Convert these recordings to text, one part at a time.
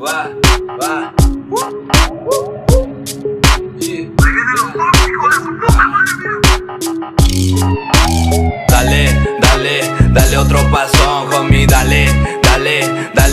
otro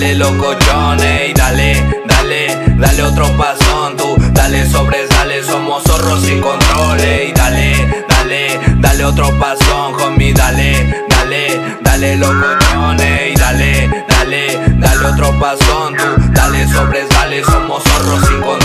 dale, locochones y dale, dale, dale otro pasón, tú, dale sobresale, somos zorros sin controles y dale, dale, dale otro pasón, homie, dale, dale, dale locochones y dale, dale, dale otro pasón, tú, dale sobresale, somos zorros sin control.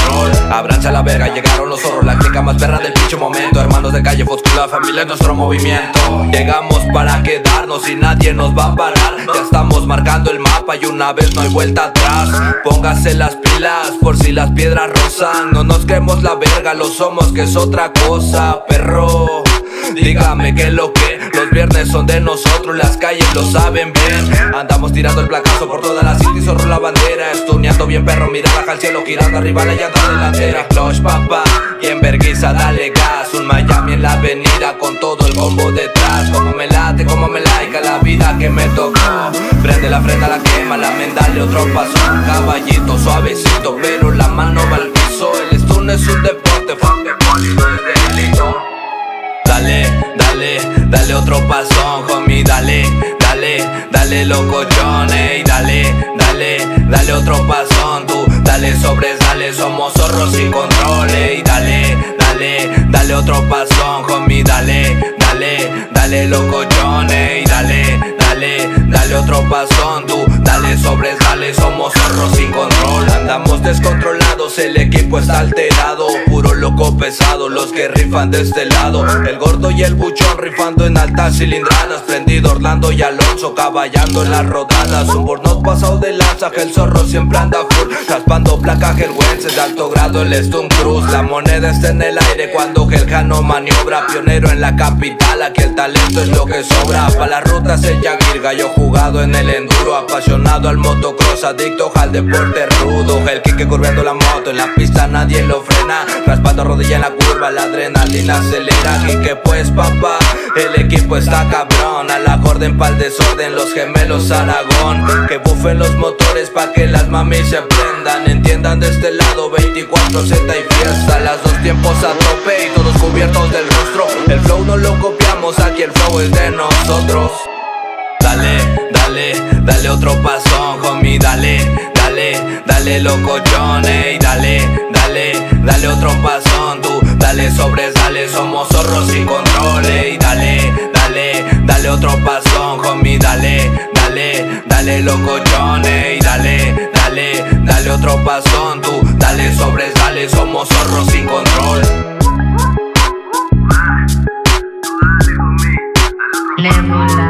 Abrancha la verga, llegaron los zorros, la clica más perra del pinche momento, hermanos de calle, Fox la familia es nuestro movimiento. Llegamos para quedarnos y nadie nos va a parar. Ya estamos marcando el mapa y una vez no hay vuelta atrás. Póngase las pilas por si las piedras rozan. No nos creemos la verga, lo somos que es otra cosa, perro. Dígame que lo que viernes son de nosotros, las calles lo saben bien. Andamos tirando el placazo por toda la city, zorro la bandera. Estuneando bien perro, mirada al cielo, girando arriba la llanta delantera. Clutch papá, y en verguiza dale gas. Un Miami en la avenida con todo el combo detrás. Como me late, como me laica la vida que me tocó. Prende la frente a la quema, la dale otro paso. Caballito suavecito, pero la mano va al piso. El stun es un deporte, fuck de delito. Dale, dale, dale otro pasón, homie, dale, dale, dale locochones y dale, dale, dale otro pasón, tú, dale sobresale, somos zorros sin controles y dale, dale, dale otro pasón, homie, dale, dale, dale locochones y dale, dale, dale otro pasón, tú, dale sobresale, somos zorros sin control, andamos descontrolados, el equipo está alterado, puro loco pesado, los que rifan de este lado, el gordo y el buchón rifando en altas cilindradas, prendido Orlando y Alonso caballando en las rodadas, un burnout pasado de lanza, que el zorro siempre anda full, raspando placa gelwense de alto grado el Stone Cruz, la moneda está en el aire cuando Gelcano maniobra, pionero en la capital, aquí el talento es lo que sobra, para las rutas el Yagir, gallo jugado en el enduro, apasionado al motocross, adicto al deporte rudo, el Kike curviendo la moto, en la pista nadie lo frena, raspando rodilla en la curva, la adrenalina acelera, y que pues papá, el equipo está cabrón, a la orden pa'l desorden, los gemelos Aragón, que bufen los motores pa' que las mamis se prendan, entiendan de este lado 24 Z y fiesta, las dos tiempos a tope y todos cubiertos del rostro, el flow no lo aquí el flow es de nosotros. Dale, dale, dale otro pasón, homie, dale, dale, dale locochones y dale, dale, dale otro pasón, tú, dale sobresale, somos zorros sin controles y dale, dale, dale otro pasón, homie, dale, dale, dale locochones y dale, dale, dale otro pasón, tú, dale sobresale, somos zorros sin control. Levola.